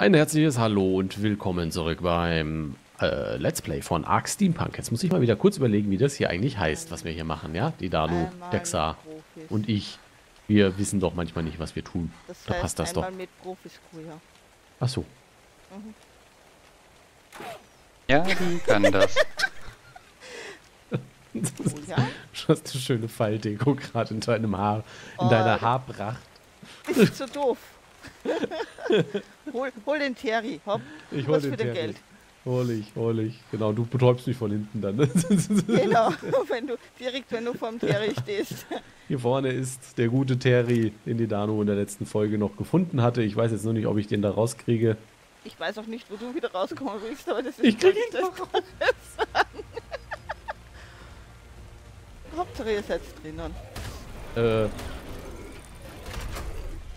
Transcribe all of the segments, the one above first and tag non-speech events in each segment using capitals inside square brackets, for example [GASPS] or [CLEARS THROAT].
Ein herzliches Hallo und willkommen zurück beim äh, Let's Play von Ark Steampunk. Jetzt muss ich mal wieder kurz überlegen, wie das hier eigentlich heißt, was wir hier machen, ja? Die Dalu, Einmal der Xa mit Profis. und ich. Wir wissen doch manchmal nicht, was wir tun. Das da heißt passt das doch. mit Profis früher. Ach so. Ja, die können das. [LAUGHS] Oh ja? Du hast eine schöne Falldeko gerade in deinem Haar, in Oh, deiner da- Haarpracht. Bist du so doof? [LAUGHS] hol, hol den Terry, hopp. Ich Was hol für den den Terry. Geld. Hol ich, hol ich. Genau, du betäubst mich von hinten dann. [LAUGHS] Genau, wenn du direkt, wenn du vorm Terry stehst. Hier vorne ist der gute Terry, den die Danu in der letzten Folge noch gefunden hatte. Ich weiß jetzt nur nicht, ob ich den da rauskriege. Ich weiß auch nicht, wo du wieder rauskommen willst, aber das ist Ich krieg ihn doch. Hauptsache ihr seid drinnen. Äh,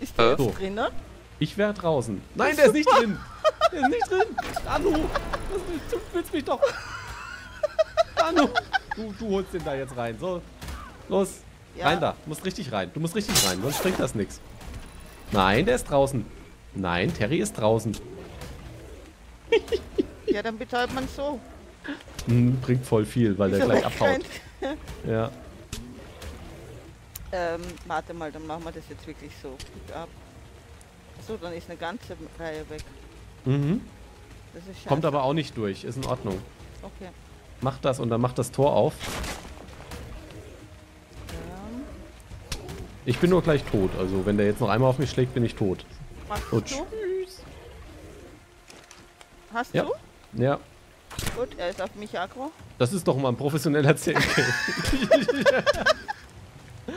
Ist der Äh? jetzt drinnen? Ich wäre draußen. Nein, der ist nicht drin. Der ist nicht drin. Das, du willst mich doch. Danu, du, du holst den da jetzt rein. So, los. Ja. Rein da. Du musst richtig rein. Du musst richtig rein, sonst bringt das nichts. Nein, der ist draußen. Nein, Terry ist draußen. Ja, dann betäubt man so. Hm, bringt voll viel, weil der Ist er gleich abhaut. Ja. Ähm, warte mal, dann machen wir das jetzt wirklich so. Gut ab. So, dann ist eine ganze Reihe weg. Mhm. Das ist scheiße. Kommt aber auch nicht durch. Ist in Ordnung. Okay. Mach das und dann mach das Tor auf. Ähm, Ich bin nur gleich tot. Also wenn der jetzt noch einmal auf mich schlägt, bin ich tot. machst Und du? Hast Ja. du? Ja. Gut, er ist auf mich aggro. Das ist doch mal ein professioneller CMK.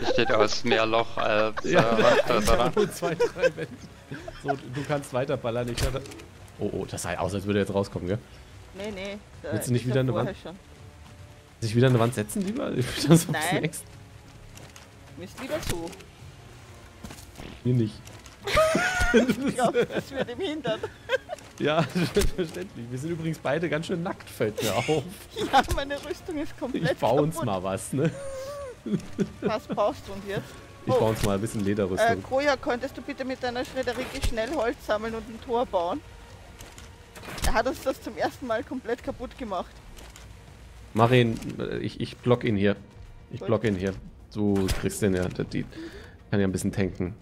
Besteht [LAUGHS] aus mehr Loch als äh, ja, Wandfels, oder? nur [LAUGHS] zwei, drei Wände. So, du kannst weiterballern. Ich hatte... Oh, oh, das sah aus, als würde er jetzt rauskommen, gell? Nee, nee. da Willst du nicht wieder er eine Wand? Schon. Sich wieder eine Wand setzen, lieber? Ich bin das Nein. Next. Müsst lieber so. Hier nicht. Ich glaube, [LAUGHS] das wird ihm hindern. Ja, [LAUGHS] verständlich. Wir sind übrigens beide ganz schön nackt, fällt mir auf. Ja, meine Rüstung ist komplett Ich baue uns kaputt. mal was, ne? Was baust du und jetzt? Ich Oh. baue uns mal ein bisschen Äh, Lederrüstung. Koja, könntest du bitte mit deiner Schredderike schnell Holz sammeln und ein Tor bauen? Er hat uns das zum ersten Mal komplett kaputt gemacht. Mach ihn, äh, ich, ich block ihn hier. Ich Gut. block ihn hier. Du kriegst den ja. Die, kann ja ein bisschen tanken.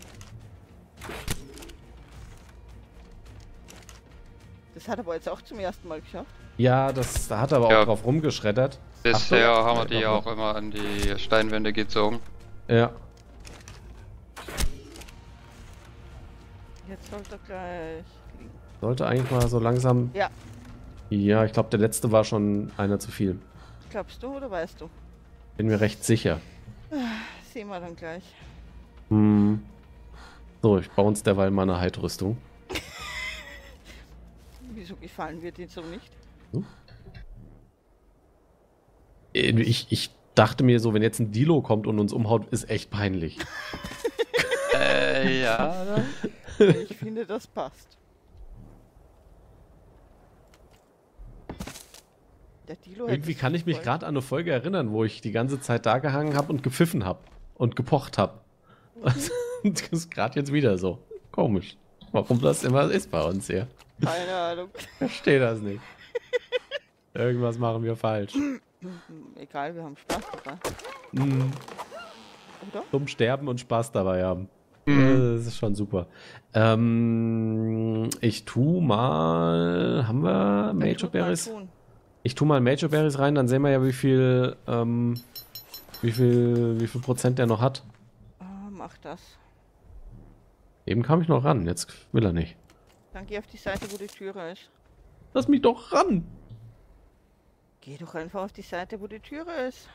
Das hat er aber jetzt auch zum ersten Mal geschafft. Ja, das, da hat er aber auch Ja. drauf rumgeschreddert. Bisher Achtung. haben wir die Ja, auch immer an die Steinwände gezogen. Ja. Jetzt sollte er gleich fliegen. Sollte eigentlich mal so langsam. Ja. Ja, ich glaube, der letzte war schon einer zu viel. Glaubst du oder weißt du? Bin mir recht sicher. Sehen wir dann gleich. Hm. So, ich baue uns derweil mal eine Heidrüstung. [LAUGHS] Wieso gefallen wir dir so nicht? Äh, Ich, ich dachte mir so, wenn jetzt ein Dilo kommt und uns umhaut, ist echt peinlich. [LAUGHS] Äh, ja. [LAUGHS] Ich finde, das passt. Irgendwie kann ich mich gerade an eine Folge erinnern, wo ich die ganze Zeit da gehangen habe und gepfiffen habe und gepocht habe. Mhm. [LAUGHS] das ist gerade jetzt wieder so. Komisch. Warum das immer ist bei uns hier. Keine Ahnung. Verstehe das nicht. Irgendwas machen wir falsch. [CLEARS THROAT] Egal, wir haben Spaß dabei. Hm, Oder? dumm sterben und Spaß dabei haben. Mhm. Das ist schon super. Ähm, ich tu mal. Haben wir Major Berries? Ich tu mal Major Berries rein, dann sehen wir ja, wie viel, ähm, wie viel, wie viel Prozent der noch hat. Ah, mach das. Eben kam ich noch ran, jetzt will er nicht. Dann geh auf die Seite, wo die Türe ist. Lass mich doch ran! Geh doch einfach auf die Seite, wo die Türe ist.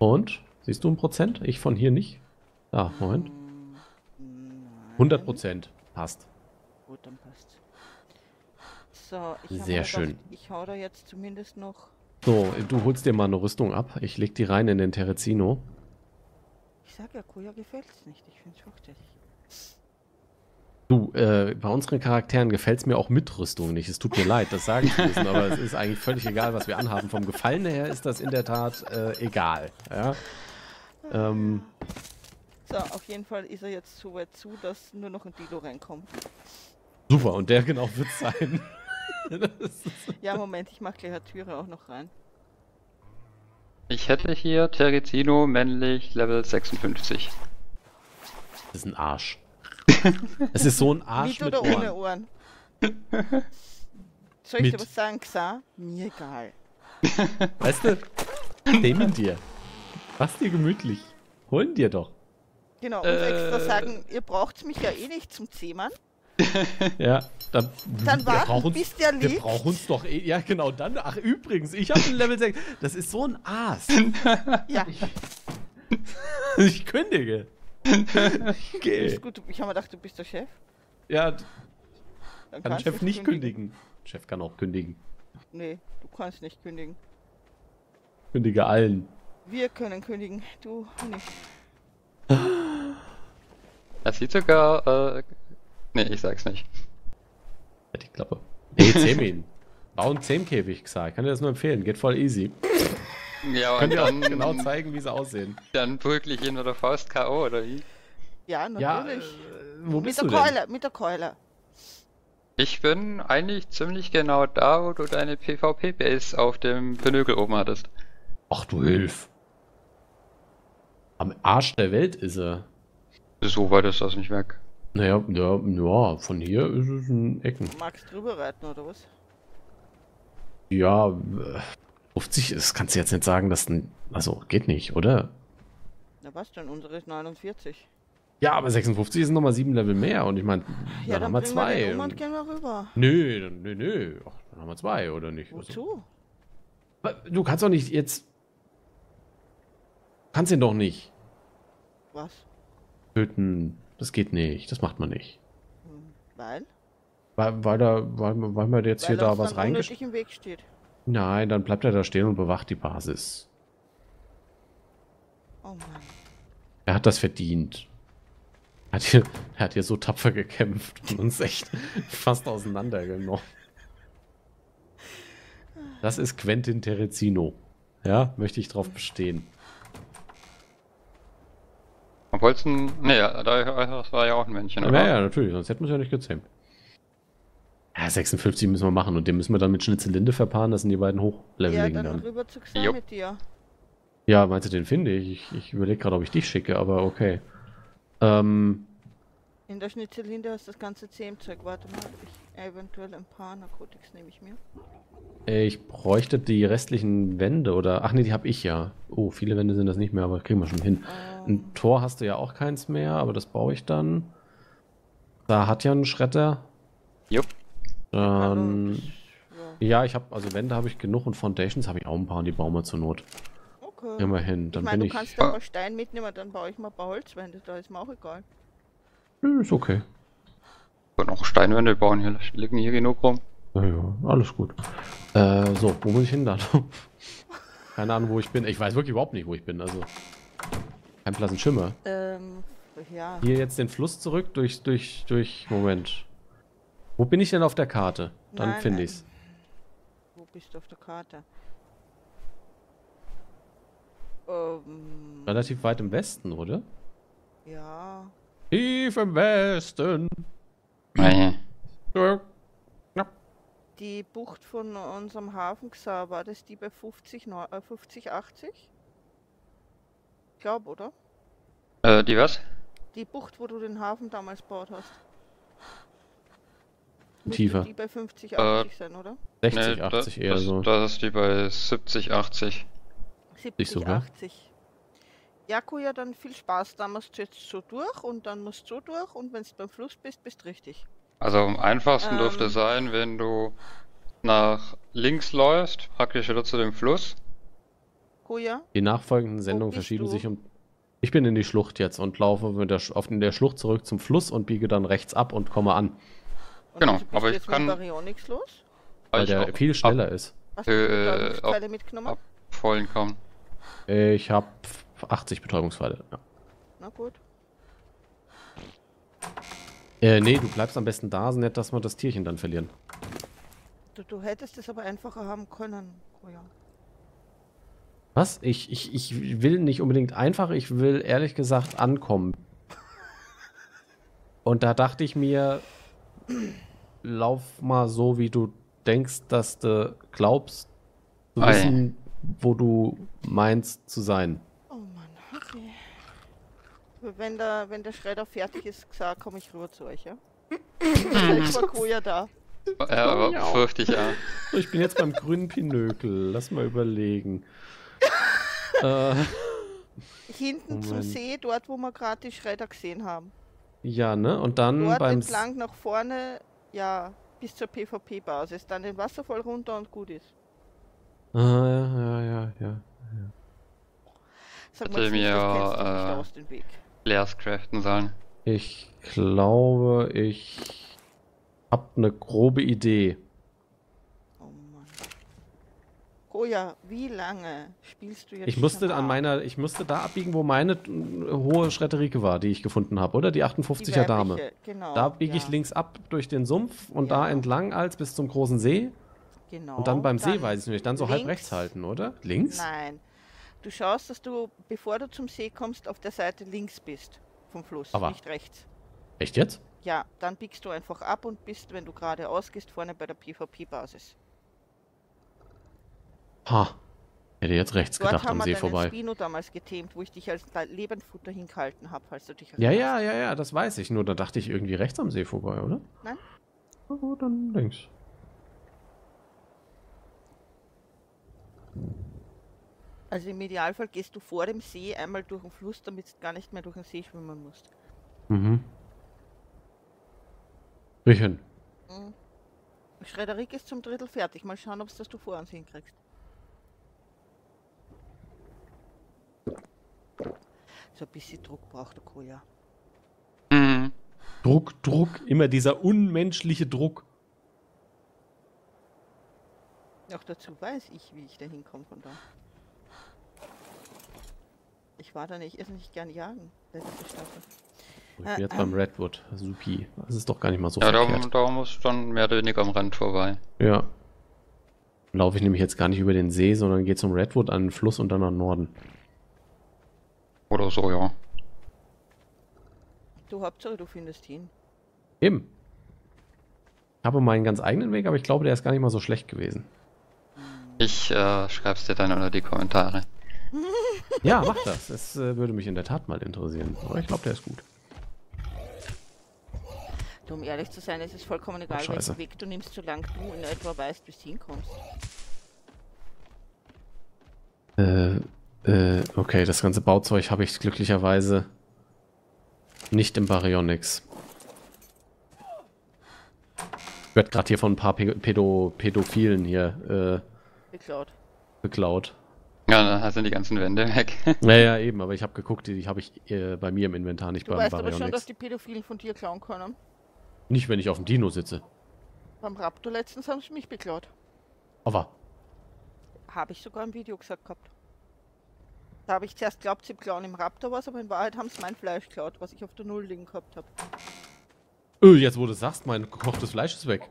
Und? Siehst du ein Prozent? Ich von hier nicht. Ah, Moment. Hm, nein. 100 Prozent. Passt. Gut, dann passt. So, ich Sehr schön. gedacht, ich hau da jetzt zumindest noch. So, du holst dir mal eine Rüstung ab. Ich leg die rein in den Terrazino. Ich sag ja, Koja gefällt's nicht. Ich find's fürchterlich. Du, äh, bei unseren Charakteren gefällt es mir auch mit Rüstung nicht. Es tut mir leid, das sagen zu müssen, aber es ist eigentlich völlig egal, was wir anhaben. Vom Gefallen her ist das in der Tat äh, egal. Ja? Ähm, So, auf jeden Fall ist er jetzt so weit zu, dass nur noch ein Dilo reinkommt. Super, und der genau wird sein. [LAUGHS] Ja, Moment, ich mach gleich eine Türe auch noch rein. Ich hätte hier Terizino männlich Level 56. das ist ein Arsch. [LAUGHS] Es ist so ein Arsch Mit mit oder ohne Ohren. Ohren? [LAUGHS] Soll ich dir Mit. was sagen, Xa? Mir egal. [LAUGHS] Weißt du? Nehmen dir. Mach's dir gemütlich. Holen dir doch. Genau, und Äh. extra sagen, ihr braucht mich ja eh nicht zum Zehmann. Ja, dann, Dann wir warten, brauchen- bis der Wir liegt. brauchen uns doch eh. Ja, genau, dann. Ach, übrigens, ich habe ein Level 6. Das ist so ein Aas. Ja, Ich kündige. [LAUGHS] Ich gehe. ist gut. Ich habe mir gedacht, du bist der Chef. Ja, Dann kann Chef nicht kündigen. Chef kann auch kündigen. Nee, du kannst nicht kündigen. Kündige allen. Wir können kündigen, du nicht. [GASPS] Er sieht sogar, äh, nee, ich sag's nicht. Halt die Klappe. Nee, zähm ihn. Bau einen Zähmkäfig, gesagt. Ich kann dir das nur empfehlen. Geht voll easy. Ja, Könnt und ihr auch dann, genau zeigen, wie sie aussehen. dann prügel ich ihn mit der Faust K.O. oder wie? Ja, Ja, äh, natürlich. wo mit bist der du denn? Keule, mit der Keule. Ich bin eigentlich ziemlich genau da, wo du deine PvP-Base auf dem Pinökel oben hattest. Ach du Hilf. Am Arsch der Welt ist er. So weit ist das nicht weg. Naja, ja, ja, von hier ist es ein Ecken. Magst du drüber reiten oder was? Ja, 50, das kannst du jetzt nicht sagen, dass ein. Also, geht nicht, oder? Na was denn? Unsere ist 49. Ja, aber 56 sind nochmal sieben Level mehr und ich meine, Ja, dann, haben wir zwei. wir um und gehen wir rüber. Nö, dann- nö, nö. Ach, dann haben wir zwei, oder nicht? Also, Wozu? aber du kannst doch nicht jetzt. Kannst ihn doch nicht Was? töten. Das geht nicht. Das macht man nicht. Hm, Weil? Weil, weil, da, weil, weil man jetzt Weil hier da was dann reingesch... Nein, dann bleibt er da stehen und bewacht die Basis. Oh Mann. Er hat das verdient. Er hat hier, er hat hier so tapfer gekämpft und uns echt [LAUGHS] fast auseinandergenommen. Das ist Quentin Terezino. Ja, möchte ich drauf bestehen. Obwohl es ein, nee, ja, da- das war ja auch ein Männchen, Ja, oder? ja, natürlich, sonst hätten wir es ja nicht gezähmt. Ja, 56 müssen wir machen und den müssen wir dann mit Schnitzelinde verpaaren, das sind die beiden Ja, Hochleveligen dann dann. rüber zu Xa Jo. mit dir. Ja, meinst du, den finde ich? Ich, ich überlege gerade, ob ich dich schicke, aber okay. Ähm, In der Schnitzelinde ist das ganze Zehmzeug. Warte mal, ich eventuell ein paar Narkotics nehme ich mir. ich bräuchte die restlichen Wände oder. Ach nee, die habe ich ja. Oh, viele Wände sind das nicht mehr, aber kriegen wir schon hin. Ähm, Ein Tor hast du ja auch keins mehr, aber das baue ich dann. Da hat ja einen Schredder. Jupp. Dann. das- ja, Ja, ich habe, also Wände habe ich genug und Foundations habe ich auch ein paar und die bauen wir zur Not. okay. Immerhin, ich dann meine, bin du ich. kannst ein paar Steine mitnehmen, dann baue ich mal ein paar Holzwände. Da ist mir auch egal. Ist okay. Und noch Steinwände bauen, hier liegen hier genug rum. Ja, ja, alles gut. Äh, so, wo muss ich hin dann? [LAUGHS] Keine Ahnung, wo ich bin. Ich weiß wirklich überhaupt nicht, wo ich bin. Also, kein blassen Schimmer. Ähm, ja. Hier jetzt den Fluss zurück durch, durch, durch. Moment. Wo bin ich denn auf der Karte? Dann finde ich's. Wo bist du auf der Karte? Ähm, Relativ weit im Westen, oder? ja. Tief im Westen. Nee. Ja. Die Bucht von unserem Hafen war das die bei 50, neu- äh, 50 80? Ich glaube, oder? Äh, die was? Die Bucht, wo du den Hafen damals gebaut hast. Tiefer. Die bei 50, Äh, 80 sein, oder? 60, Nee, 80 das, eher das, so. Das ist die bei 70, 80. 70, sogar? 80. Ja, ja, dann viel Spaß. Da musst du jetzt so durch und dann musst du so durch und wenn du beim Fluss bist, bist richtig. Also am einfachsten dürfte Ähm. sein, wenn du nach links läufst, praktisch wieder zu dem Fluss. Koja, Die nachfolgenden Sendungen verschieben du? sich um. Ich bin in die Schlucht jetzt und laufe mit der, auf in der Schlucht zurück zum Fluss und biege dann rechts ab und komme an, und Genau, bist aber ich jetzt kann- mit Baryonyx los? weil ich der auch viel schneller ist. Hast du Äh, die ab- Betäubungspfeile mitgenommen? ab- Vollen kommen. Ich habe 80 Betäubungspfeile. Ja. Na gut. Äh, nee, du bleibst am besten da, so nett, dass wir das Tierchen dann verlieren. Du, du hättest es aber einfacher haben können, Koja. Was? Ich, ich, ich will nicht unbedingt einfach, ich will ehrlich gesagt ankommen. [LAUGHS] Und da dachte ich mir, lauf mal so, wie du denkst, dass du glaubst, zu ja. wissen, wo du meinst zu sein. Oh Mann, okay. Wenn der, wenn der Schredder fertig ist, gesagt, komme ich rüber zu euch, ja? Vielleicht war Koja da. Ja, fürchte ich ja. So, ich bin jetzt beim grünen Pinökel. Lass mal überlegen. [LAUGHS] äh, Hinten zum Moment. See, dort wo wir gerade die Schredder gesehen haben. Ja, ne? Und dann Dort beim. Entlang nach vorne, ja, bis zur PvP-Basis. Dann den Wasserfall runter und gut ist. Ah, ja, ja, ja, ja. Sag Hätte mal, mir, das kennst du nicht äh, aus den Weg. Layers craften sollen. Ich glaube, ich hab eine grobe Idee. Oh Mann. Koja, wie lange spielst du jetzt Ich musste an meiner, ich musste da abbiegen, wo meine hohe Schretterike war, die ich gefunden habe, oder? Die Die 58er Dame. Genau, Da biege ich ja, links ab durch den Sumpf und da Ja. entlang als bis zum großen See. Genau. Und dann beim See Dann weiß ich nicht. Dann so halb links. rechts halten, oder? Links? Nein. Du schaust, dass du, bevor du zum See kommst, auf der Seite links bist vom Fluss, Aber- nicht rechts. Echt jetzt? Ja, dann biegst du einfach ab und bist, wenn du geradeaus gehst, vorne bei der PvP-Basis. Ha. Hätte jetzt rechts Dort gedacht am See vorbei. Spino damals getemt, wo ich dich als Le- Lebendfutter hingehalten habe, falls du dich Ja, erinnerst. ja, ja, ja, das weiß ich. Nur da dachte ich irgendwie rechts am See vorbei, oder? Nein. Gut, dann links. Also im Idealfall gehst du vor dem See einmal durch den Fluss, damit du gar nicht mehr durch den See schwimmen musst. Mhm. Hin. Mhm. Schrederik ist zum Drittel fertig. Mal schauen, ob es das du vor uns hinkriegst. So ein bisschen Druck braucht der Koja. Mhm. Druck, Druck, immer dieser unmenschliche Druck. Auch dazu weiß ich, wie ich da hinkomme von da. Ich war da nicht, ist nicht gern jagen, letzte Staffel. Ich Äh, bin jetzt ähm. beim Redwood. Supi. Das ist doch gar nicht mal so Ja, verkehrt. da, da muss dann mehr oder weniger am Rand vorbei. Ja. Laufe ich nämlich jetzt gar nicht über den See, sondern gehe zum Redwood an den Fluss und dann nach Norden. Oder so, ja. Du Hauptsache, du findest hin. Eben. Ich habe meinen ganz eigenen Weg, aber ich glaube, der ist gar nicht mal so schlecht gewesen. Ich äh, schreib's dir dann unter die Kommentare. [LAUGHS] Ja, mach das. Das äh, würde mich in der Tat mal interessieren. Aber ich glaube, der ist gut. Du, um ehrlich zu sein, ist es vollkommen egal, Scheiße. welchen Weg du nimmst, solange du in etwa weißt, wie du hinkommst. Äh, äh, okay, das ganze Bauzeug habe ich glücklicherweise nicht im Baryonyx. Ich werde gerade hier von ein paar Pe Pädo Pädophilen hier Geklaut. äh, beklaut. Ja, dann sind die ganzen Wände weg. [LAUGHS] Naja, eben, aber ich habe geguckt, die habe ich äh, bei mir im Inventar, nicht Du beim weißt aber schon, dass Baryonyx. die Pädophilen von dir klauen können. Nicht, wenn ich auf dem Dino sitze. Beim Raptor letztens haben sie mich beklaut. Aber, Habe ich sogar im Video gesagt gehabt. Da habe ich zuerst glaubt, sie klauen im Raptor was, aber in Wahrheit haben sie mein Fleisch geklaut, was ich auf der Null liegen gehabt habe. öh, jetzt wo du sagst, mein gekochtes Fleisch ist weg.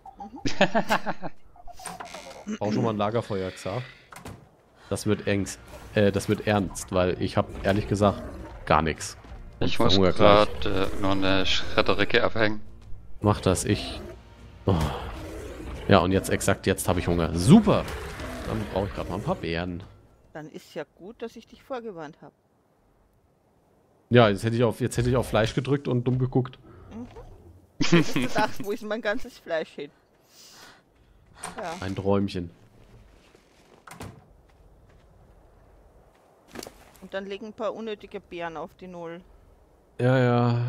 Brauch schon mal ein Lagerfeuer, Xar. Das wird ernst. Äh, das wird ernst, weil ich habe ehrlich gesagt gar nichts. Ich muss gerade äh, nur eine Schreddericke abhängen. Mach das, ich. Oh. Ja, und jetzt exakt jetzt habe ich Hunger. Super! Dann brauche ich gerade mal ein paar Beeren. Dann ist ja gut, dass ich dich vorgewarnt habe. Ja, jetzt hätte ich auf, jetzt hätte ich auf Fleisch gedrückt und dumm geguckt. Hättest du gedacht, wo ist mein ganzes Fleisch hin? Ja, Ein Träumchen. und dann legen ein paar unnötige Beeren auf die Null. Ja, ja.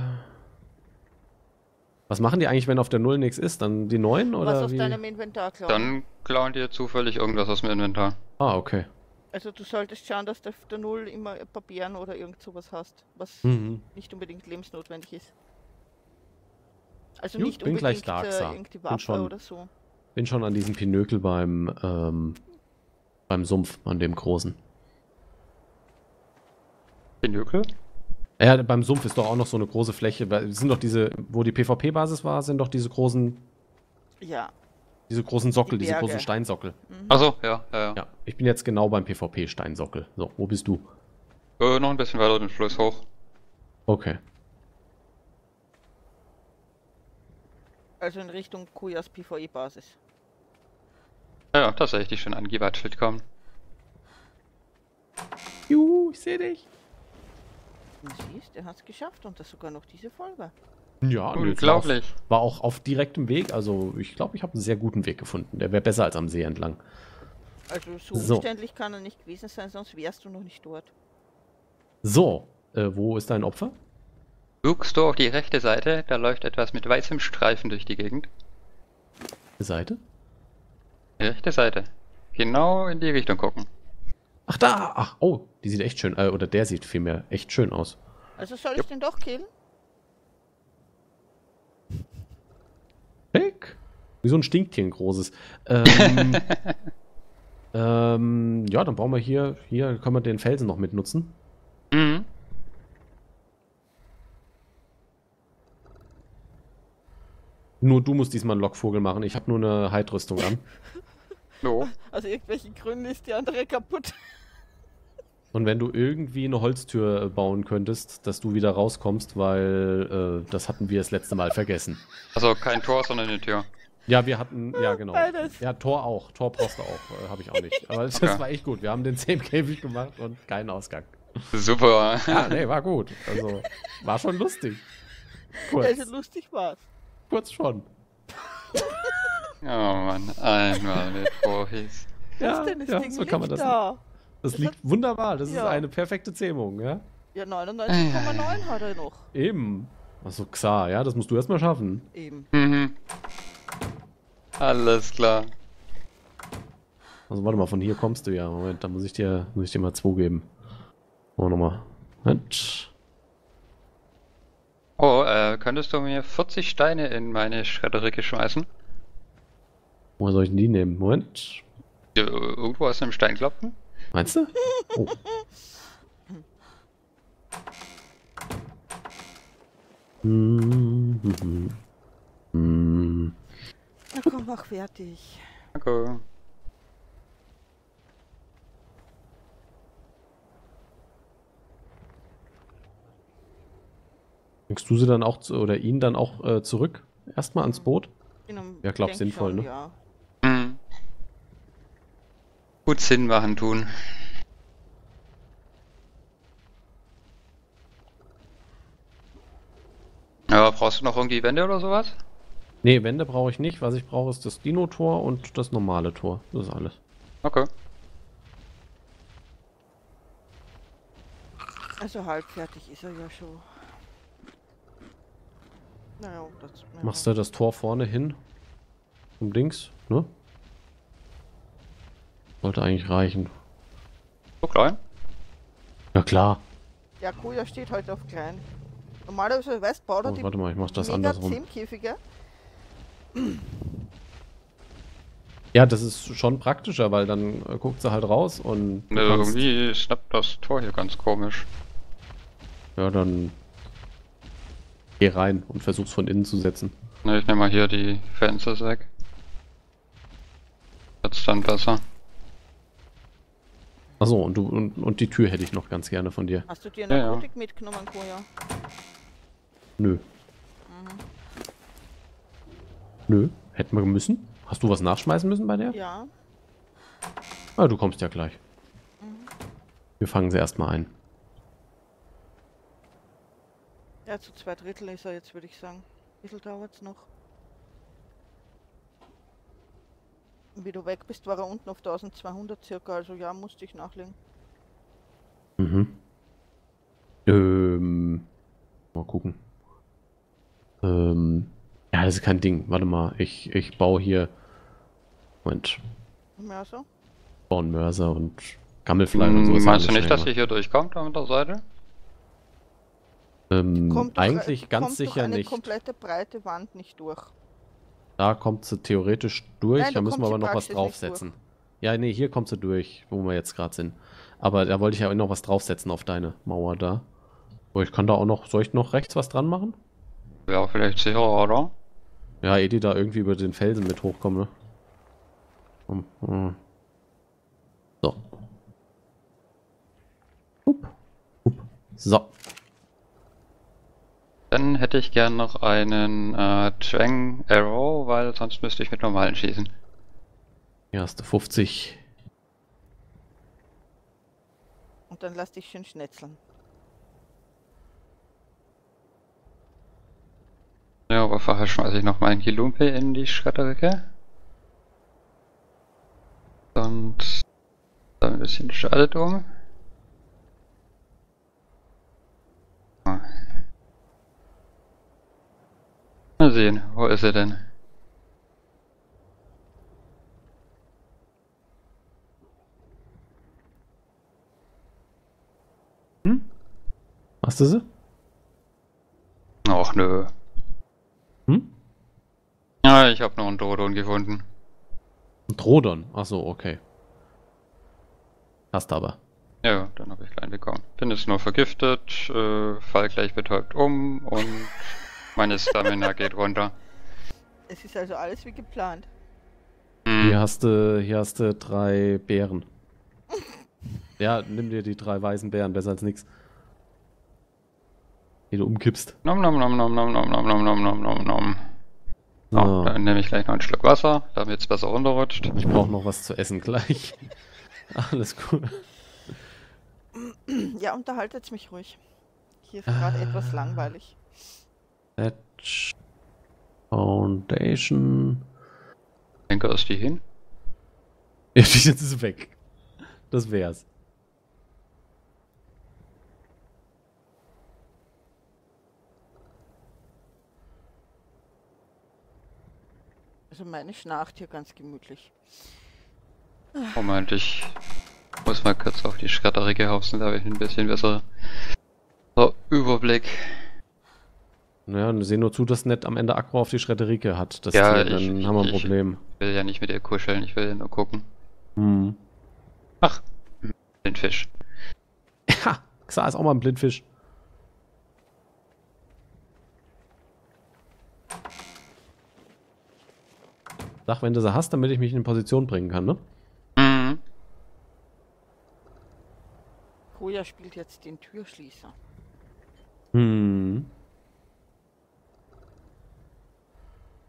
Was machen die eigentlich, wenn auf der Null nichts ist? Dann die neuen Was oder aus wie? deinem Inventar klauen. Dann klauen dir zufällig irgendwas aus dem Inventar. Ah, okay. Also du solltest schauen, dass du auf der Null immer ein paar Beeren oder irgend sowas hast, was Mhm. nicht unbedingt lebensnotwendig ist. Also Gut, nicht bin unbedingt gleich da, äh, irgendwie Bin Waffe schon- oder so. Bin schon an diesem Pinökel beim, ähm, beim Sumpf, an dem großen. Pinökel? Ja, beim Sumpf ist doch auch noch so eine große Fläche. Sind doch diese, wo die PvP-Basis war, sind doch diese großen. Ja. Diese großen Sockel, Die diese Berge. großen Steinsockel. Achso, ja, ja, ja. Ja, ich bin jetzt genau beim PvP-Steinsockel. So, wo bist du? Äh, noch ein bisschen weiter den Fluss hoch. Okay. Also in Richtung Kujas PvE-Basis. Ja, ja, da sehe ich dich schon angewatschelt kommen. Juhu, ich sehe dich. Und siehst, er hat es geschafft und das sogar noch diese Folge. Ja, nö, es war auch- Unglaublich. War auch auf direktem Weg. Also, ich glaube, ich habe einen sehr guten Weg gefunden. Der wäre besser als am See entlang. Also so, So. umständlich kann er nicht gewesen sein, sonst wärst du noch nicht dort. So, äh, wo ist dein Opfer? Guckst du auf die rechte Seite, da läuft etwas mit weißem Streifen durch die Gegend. Seite? Die rechte Seite. Genau in die Richtung gucken. Ach, da! Ach, oh, die sieht echt schön, äh, oder der sieht vielmehr echt schön aus. Also soll ich den doch killen? Heck! Wie so ein Stinktier, ein großes. Ähm, [LAUGHS] ähm, ja, dann brauchen wir hier, hier können wir den Felsen noch mitnutzen. Mhm. Nur du musst diesmal einen Lockvogel machen. Ich habe nur eine Heidrüstung an. So. [LAUGHS] Also irgendwelchen Gründen ist die andere kaputt. Und wenn du irgendwie eine Holztür äh, bauen könntest, dass du wieder rauskommst, weil äh, das hatten wir das letzte Mal vergessen. Also kein Tor, sondern eine Tür. Ja, wir hatten, ja genau. Ja, Tor auch. Tor brauchst du auch. Äh, habe ich auch nicht. Aber das Okay. war echt gut. Wir haben den Zehn-Käfig gemacht und keinen Ausgang. Super. Ja, nee, war gut. Also, war schon lustig. Kurz, Also lustig war's. kurz schon. Oh Mann, einmal mit Profis. Ja? Das ja Ding so kann man das. da. Das Das liegt wunderbar. Das ist Ja. eine perfekte Zähmung, ja? Ja, 99,9 hat er noch. Eben. Achso, Xar, ja, das musst du erstmal schaffen. Eben. Mhm. Alles klar. Also warte mal, von hier kommst du ja. Moment, da muss ich dir, muss ich dir mal zwei geben. Oh, nochmal. Moment. Oh, äh, könntest du mir 40 Steine in meine Schreddericke schmeißen? Woher soll ich denn die nehmen? Moment. Ja, Irgendwo aus einem Steinklopfen? Meinst du? Oh. Hm, hm, hm. Hm. Na komm, mach fertig. Okay. Bringst du sie dann auch zu, oder ihn dann auch äh, zurück? Erstmal ans Boot? In einem- Ja, glaub, sinnvoll, schon, ne? Ja. Gut Sinn machen tun. Ja, brauchst du noch irgendwie Wände oder sowas? Nee, Wände brauche ich nicht. Was ich brauche, ist das Dino-Tor und das normale Tor. Das ist alles. Okay. Also halb fertig ist er ja schon. Naja, das. Machst du das Tor vorne hin? Um Dings, ne? Sollte eigentlich reichen. So klein? Ja klar. Ja, Kuja steht heute auf klein. Normalerweise, weißt baut er Oh, die warte mal, ich mach das mega andersrum. Zehmkäfige. Ja, das ist schon praktischer, weil dann äh, guckt sie halt raus und Ne, kannst- irgendwie schnappt das Tor hier ganz komisch. ja, dann geh rein und versuch's von innen zu setzen. Ne, ich nehme mal hier die Fences weg. Jetzt dann besser. Achso, und du und, und die Tür hätte ich noch ganz gerne von dir. Hast du dir Ja, ja. Narkotik mitgenommen, Kuja? Nö. Mhm. Nö. Hätten wir müssen. Hast du was nachschmeißen müssen bei der? Ja. Ah, du kommst ja gleich. Mhm. Wir fangen sie erstmal ein. Ja, zu zwei Drittel ist er jetzt, würde ich sagen. Ein bisschen dauert's noch. Wie du weg bist, war er unten auf 1200 circa, also ja, musste ich nachlegen. Mhm. Ähm. Mal gucken. Ähm. Ja, das ist kein Ding. Warte mal. Ich, ich baue hier. Moment. Mehr so? Baue einen Mörser und Gammelfleisch und so. Hm, ist meinst du nicht, dass ihr hier durchkommt an der Seite? Ähm, Kommt doch- eigentlich ganz kommt sicher doch eine nicht. komplette breite Wand nicht durch. Da kommt sie theoretisch durch. Nein, da da müssen wir aber noch was draufsetzen. Ja, nee, hier kommt sie durch, wo wir jetzt gerade sind. Aber da wollte ich ja noch was draufsetzen auf deine Mauer da. Oh, ich kann da auch noch. Soll ich noch rechts was dran machen? Wäre vielleicht sicherer, oder? Ja, eh die da irgendwie über den Felsen mit hochkommen. Ne? Hm. So. Hup. Hup. So. Dann hätte ich gern noch einen äh, Twang Arrow, weil sonst müsste ich mit normalen schießen. Hier hast du 50. Und dann lass dich schön schnetzeln. Ja, aber vorher schmeiße ich noch meinen Kilumpe in die Schredderrecke. Und dann ein bisschen Schadet um. Mal sehen, wo ist er denn? Hast du sie? Och nö. Hm? Ja, ich habe noch einen Dodon gefunden. Ein Trodon. Achso, okay. Hast aber. Ja, dann habe ich klein bekommen. Bin jetzt nur vergiftet, äh, fall gleich betäubt um und meine Stamina geht runter. Es ist also alles wie geplant. Hm. Hier hast du, hier hast du drei Beeren. [LAUGHS] Ja, nimm dir die drei weißen Beeren, besser als nix. Die du umkippst. Nom nom nom nom nom nom nom nom nom nom nom nom. So. Oh, dann nehme ich gleich noch einen Schluck Wasser, damit es besser runterrutscht. Ich brauche noch was zu essen gleich. [LAUGHS] Alles cool. Ja, unterhaltet mich ruhig. Hier ist gerade Ah. etwas langweilig. Thatch Foundation. Denke, ist die hin? [LAUGHS] Ja, die jetzt ist weg. Das wär's. Also meine schnarcht hier ganz gemütlich. Moment, ich muss mal kurz auf die Schredderrecke hausen, da habe ich ein bisschen besser so, Überblick. Naja, wir sehen nur zu, dass Nett am Ende Akro auf die Schredderike hat. Das Ja, Tier, dann ich- haben wir ein ich- Problem. Ich will ja nicht mit ihr kuscheln, ich will ja nur gucken. Hm. Ach, den Fisch. [LAUGHS] Ha! Xa ist auch mal ein Blindfisch. Sag, wenn du sie hast, damit ich mich in Position bringen kann, ne? Mhm. Koja spielt jetzt den Türschließer. Hm.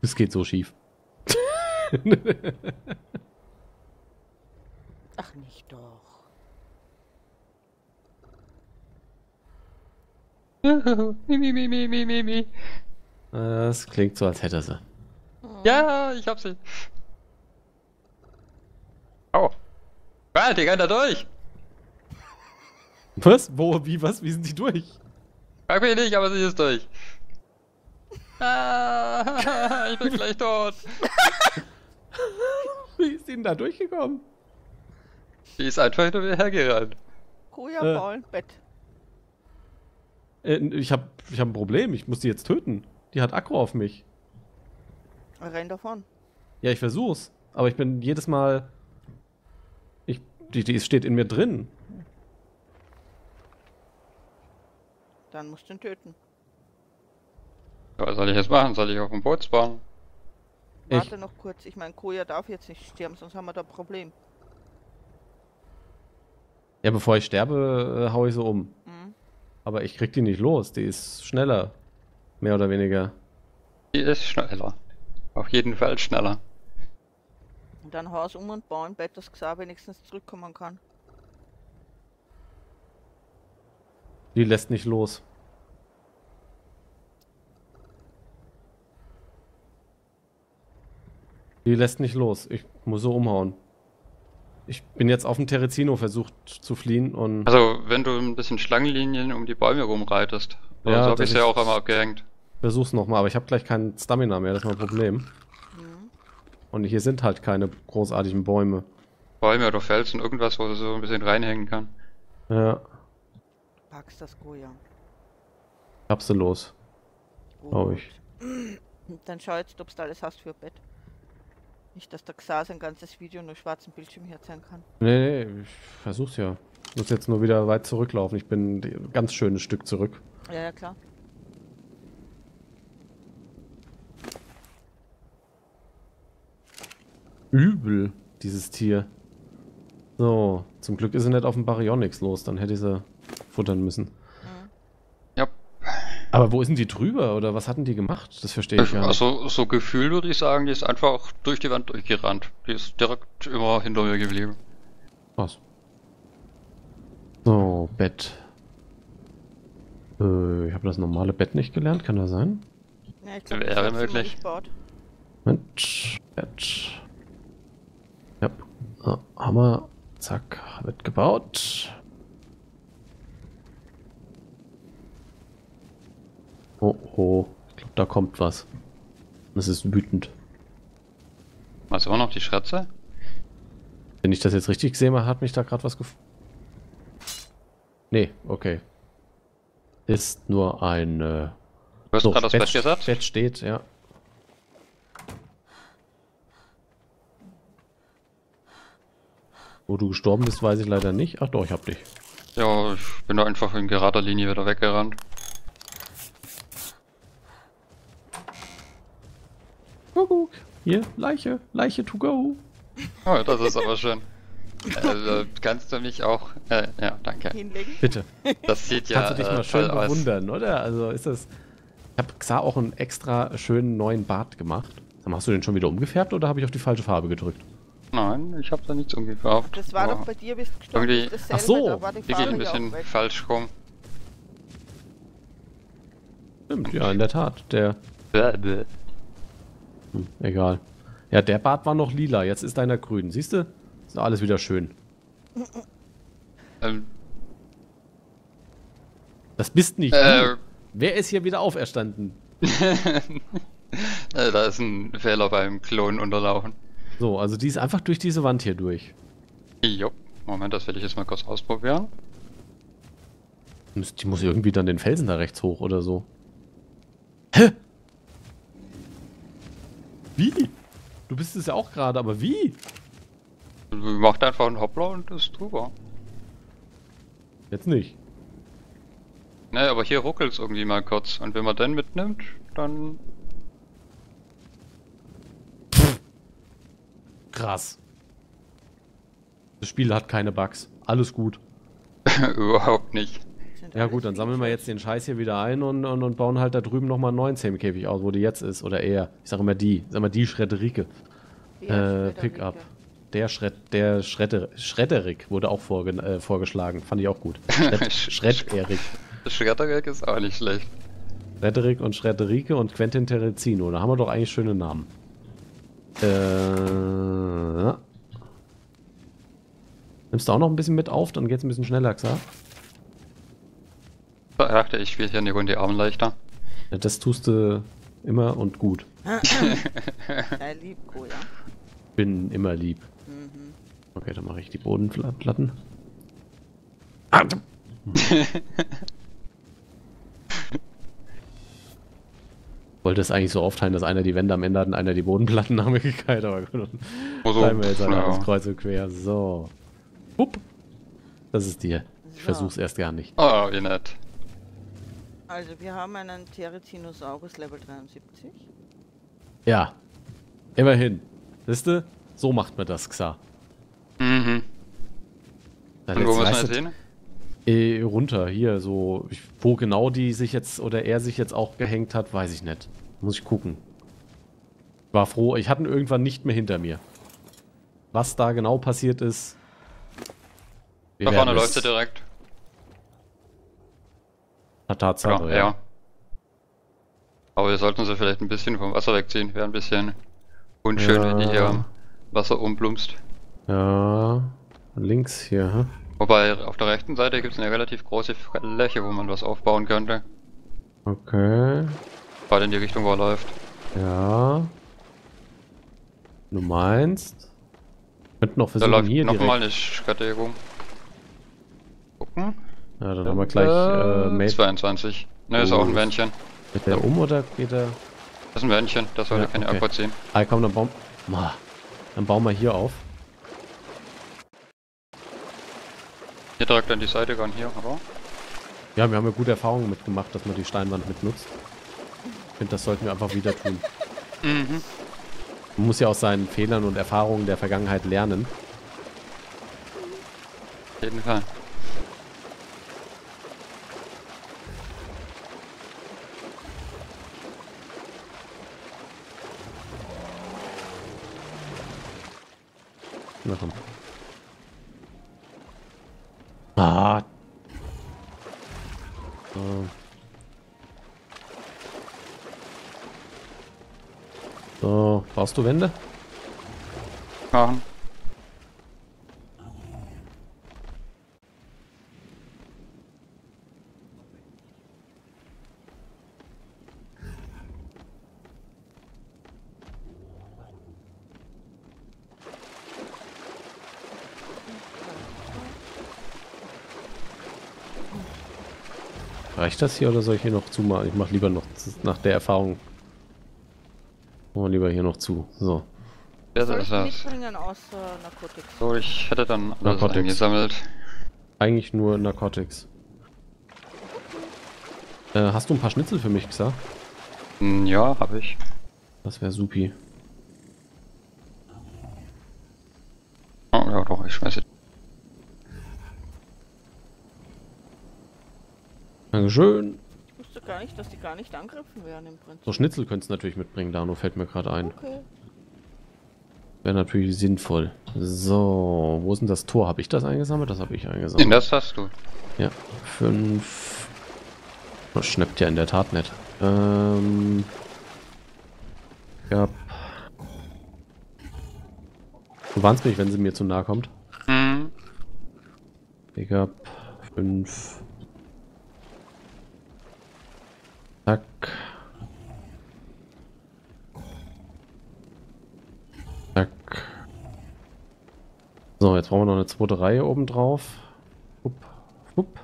Es geht so schief. Ach nicht doch. mi, mi, mi, mi, mi, mi, mi. Es klingt so, als hätte sie. Ja, ich hab sie. Oh. Ah, die rennt da durch. Was? Wo? Wie? Was? Wie sind die durch? Frag mich nicht, aber sie ist durch. Ah, ich bin gleich tot. [LAUGHS] Wie ist denn da durchgekommen? Die ist einfach hinter mir hergerannt. Koja, Äh. Paul, Bett. Äh, ich hab, ich hab ein Problem. Ich muss die jetzt töten. Die hat Akro auf mich. Renn davon. Ja, ich versuch's. Aber ich bin jedes Mal. Ich, die, die steht in mir drin. Dann musst du ihn töten. Was soll ich jetzt machen? Soll ich auf dem Boot spawnen? Ich- Warte noch kurz. Ich meine, Koja darf jetzt nicht sterben, sonst haben wir da ein Problem. Ja, bevor ich sterbe, äh, hau ich sie um. Mhm. Aber ich krieg die nicht los. Die ist schneller. Mehr oder weniger. Die ist schneller. Auf jeden Fall schneller. Und dann Haus um und bauen, Bett, dass Xa wenigstens zurückkommen kann. Die lässt nicht los. Die lässt nicht los. Ich muss so umhauen. Ich bin jetzt auf dem Terrazino versucht zu fliehen und. Also, wenn du ein bisschen Schlangenlinien um die Bäume rumreitest. Ja, so hab das ich ja auch einmal abgehängt. Versuch's nochmal, aber ich habe gleich kein Stamina mehr, das ist mein Problem. Mhm. Und hier sind halt keine großartigen Bäume. Bäume oder Felsen, irgendwas, wo du so ein bisschen reinhängen kann. Ja, Packst das Koja. hab sie los. Glaub ich. Dann schau jetzt, ob du alles hast für Bett. Nicht, dass der Xa sein ganzes Video nur schwarzen Bildschirm herzeigen kann. Nee, nee, ich versuch's ja. Muss jetzt nur wieder weit zurücklaufen. Ich bin ein ganz schönes Stück zurück. Ja, ja, klar. Übel. dieses Tier. So, zum Glück ist sie nicht auf dem Baryonyx los, dann hätte ich sie futtern müssen. Ja. Aber wo ist denn die drüber oder was hatten die gemacht? Das verstehe ich ja nicht. Also, so Gefühl würde ich sagen, die ist einfach durch die Wand durchgerannt. Die ist direkt immer hinter mir geblieben. Was? So, Bett. Äh, ich habe das normale Bett nicht gelernt, kann das sein? Ja, ich glaub, Wäre möglich. nicht gebaut. Moment, Bett. Ja, ah, Hammer, zack, wird gebaut. Oh, oh, ich glaube, da kommt was. Das ist wütend. Was auch noch die Schratze? Wenn ich das jetzt richtig gesehen habe, hat mich da gerade was gef... Nee, okay. Ist nur ein... Äh, Du hast so, gerade das Bett gesagt? Bett steht, ja. Wo du gestorben bist, weiß ich leider nicht. Ach doch, ich hab dich. Ja, ich bin da einfach in gerader Linie wieder weggerannt. Hier, Leiche. Leiche to go. Oh, das ist aber schön. Also, kannst du mich auch... Äh, ja, danke. Hinlegen. Bitte. Das sieht ja Kannst du dich äh, mal schön toll aus. bewundern, oder? Also ist das... Ich hab Xa auch einen extra schönen neuen Bart gemacht. Mal, Hast du den schon wieder umgefärbt oder habe ich auf die falsche Farbe gedrückt? Nein, ich habe da nichts umgekauft. Das war doch bei dir, bis du gestorben Irgendwie- Ach so, da war die Die geht ein bisschen falsch rum. Stimmt, ja, in der Tat. Der... Bäh, bäh. Hm, egal. Ja, der Bart war noch lila, jetzt ist deiner grün. Siehst du? Ist alles wieder schön. Ähm, Das bist nicht äh. Wer ist hier wieder auferstanden? [LAUGHS] äh, da ist ein Fehler beim Klon unterlaufen. So, also die ist einfach durch diese Wand hier durch. Jo. Moment, das will ich jetzt mal kurz ausprobieren. Die muss irgendwie dann den Felsen da rechts hoch oder so. Hä? Wie? Du bist es ja auch gerade, aber wie? Macht einfach einen Hoppler und ist drüber. Jetzt nicht. Ne, aber hier ruckelt es irgendwie mal kurz. Und wenn man den mitnimmt, dann. Krass. Das Spiel hat keine Bugs. Alles gut. [LAUGHS] überhaupt nicht. Ja gut, dann sammeln wir jetzt den Scheiß hier wieder ein und, und, und bauen halt da drüben nochmal einen neuen Zähmkäfig aus, wo die jetzt ist. Oder er. Ich sag immer die. Ich sag mal die Schredderike. Ja, Äh. Pickup. Der Schred, der Schredder, Schredderik wurde auch vorge äh, vorgeschlagen. Fand ich auch gut. Schred, [LAUGHS] Schredderik. Schreddergag ist auch nicht schlecht. Schredderik und Schredderike und Quentin Terenzino. Da haben wir doch eigentlich schöne Namen. Äh, ja. Nimmst du auch noch ein bisschen mit auf? Dann geht's ein bisschen schneller, Xa. Ich dachte, ich spiele hier eine Runde Arm leichter. Ja, das tust du immer und gut. [LAUGHS] [LAUGHS] Ja, lieb, cool, ja. Bin immer lieb. Mhm. Okay, dann mache ich die Bodenplatten. Ah, Wollte es eigentlich so aufteilen, dass einer die Wände am Ende hat und einer die Bodenplatten nach Möglichkeit, aber gut. Also, Bleiben wir jetzt einfach ja. alles kreuz und quer. So. Hup. Das ist dir. Ich So. versuch's erst gar nicht. Oh, wie nett. Also, wir haben einen Therizinosaurus Level 73. Ja. Immerhin. Siehste? So macht man das, Xa. Mhm. Da Und wo müssen wir jetzt hin? Eh, runter, hier, so. Ich, wo genau die sich jetzt oder er sich jetzt auch gehängt hat, weiß ich nicht. Muss ich gucken. War froh, ich hatte ihn irgendwann nicht mehr hinter mir. Was da genau passiert ist. Da vorne läuft sie direkt. Tatsache, Ja, ja. ja. Aber wir sollten sie vielleicht ein bisschen vom Wasser wegziehen. Wäre ein bisschen unschön, wenn die hier Ja. im Wasser umplumpst. Ja. Links hier, hä? Wobei auf der rechten Seite gibt es eine relativ große Fläche, wo man was aufbauen könnte. Okay. Gerade in die Richtung, wo er läuft. Ja. Du meinst? Könnten noch Da versuchen, läuft hier nochmal eine Schattierung. Gucken. Ja, dann haben wir gleich äh, Mate 22. Ne, ist auch ein Oh. Männchen. mit der um oder geht der? Das ist ein Männchen, das sollte Ja, keine okay. Aqua ziehen. Ah, komm, dann bauen. Ma. Dann bauen wir hier auf. Hier direkt an die Seite gehen, hier, aber. Ja, wir haben ja gute Erfahrungen mitgemacht, dass man die Steinwand mitnutzt. Ich finde, das sollten wir einfach wieder tun. Mhm. Man muss ja aus seinen Fehlern und Erfahrungen der Vergangenheit lernen. Auf jeden Fall. Na komm. Ah. So. So, brauchst du Wände? Machen. Das hier oder soll ich hier noch zumachen? Ich mache lieber noch nach der Erfahrung. Machen wir lieber hier noch zu. So. Ja, Soll ich mitbringen außer Narkotics? So, ich hätte dann alles Narcotics. eingesammelt. Eigentlich nur Narcotics. Äh, hast du ein paar Schnitzel für mich, Xa? Hm, Ja, habe ich. Das wäre supi. Oh, ja, doch, ich schmeiße. Dankeschön. Ich wusste gar nicht, dass die gar nicht angegriffen werden im Prinzip. So Schnitzel könntest du natürlich mitbringen, Dano, fällt mir gerade ein. Okay. Wäre natürlich sinnvoll. So, wo ist denn das Tor? Habe ich das eingesammelt? Das habe ich eingesammelt. Nee, das hast du. Ja, fünf. Das schnappt ja in der Tat nicht. Ähm. Ja. Du warnst mich, wenn sie mir zu nahe kommt. Hm. Pick up. Fünf. Zack. Zack. So, jetzt brauchen wir noch eine zweite Reihe oben drauf. Hup, hup.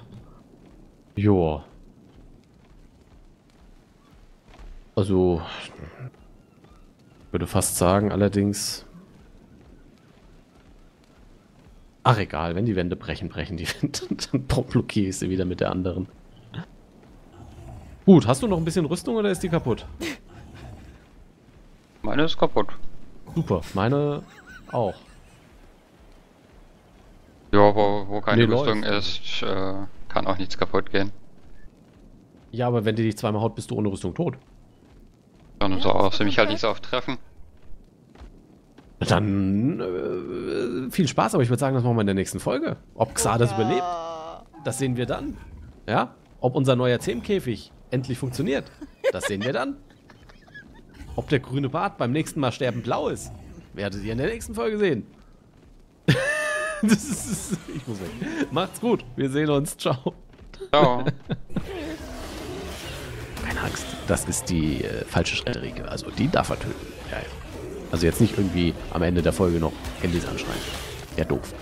Joa. Also, würde fast sagen, allerdings. Ach, egal, wenn die Wände brechen, brechen die Wände. [LAUGHS] Dann blockiere ich sie wieder mit der anderen. Gut, hast du noch ein bisschen Rüstung oder ist die kaputt? Meine ist kaputt. Super, meine auch. Ja, wo, wo keine Nee, Rüstung läuft. ist, äh, kann auch nichts kaputt gehen. Ja, aber wenn die dich zweimal haut, bist du ohne Rüstung tot. Dann Ja, so ist sie mich halt nicht so oft treffen. Dann äh, viel Spaß, aber ich würde sagen, das machen wir in der nächsten Folge. Ob Xa das überlebt, das sehen wir dann. Ja? Ob unser neuer Zähmkäfig endlich funktioniert, das sehen wir dann. Ob der grüne Bart beim nächsten Mal sterben blau ist, werdet ihr in der nächsten Folge sehen. [LAUGHS] das ist, ich muss weg. Macht's gut. Wir sehen uns. Ciao. Ciao. [LAUGHS] Keine Angst. Das ist die äh, falsche Schredderige. Also die darf er töten. Ja, ja. Also jetzt nicht irgendwie am Ende der Folge noch Handys anschreien. Ja, doof.